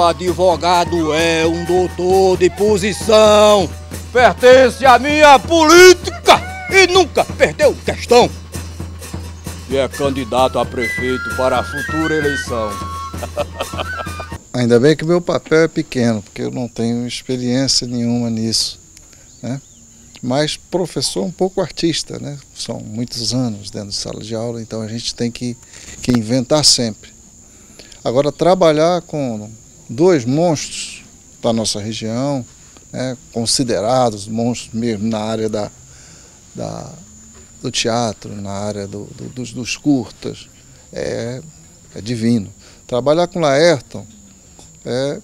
Advogado é um doutor de posição, pertence à minha política e nunca perdeu questão. E é candidato a prefeito para a futura eleição. Ainda bem que meu papel é pequeno, porque eu não tenho experiência nenhuma nisso. Né? Mas professor um pouco artista, né? São muitos anos dentro de sala de aula, então a gente tem que, que inventar sempre. Agora, trabalhar com dois monstros da nossa região, né? considerados monstros mesmo na área da, da, do teatro, na área do, do, dos, dos curtas, é, é divino. Trabalhar com Laerton é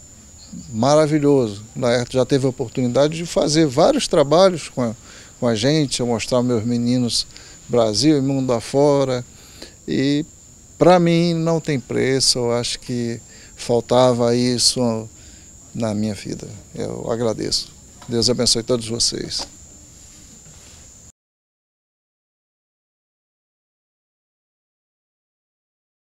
maravilhoso. Laerto já teve a oportunidade de fazer vários trabalhos com a, com a gente, eu mostrar meus meninos Brasil e mundo afora. E para mim não tem preço, eu acho que faltava isso na minha vida. Eu agradeço. Deus abençoe todos vocês.